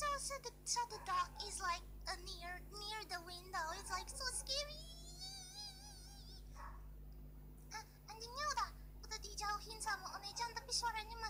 so so the so the dog is like uh, near near the window. It's like so scary. 아, 안 됩니다. 부디 저 흰사 뭐 오늘 전답이 소라님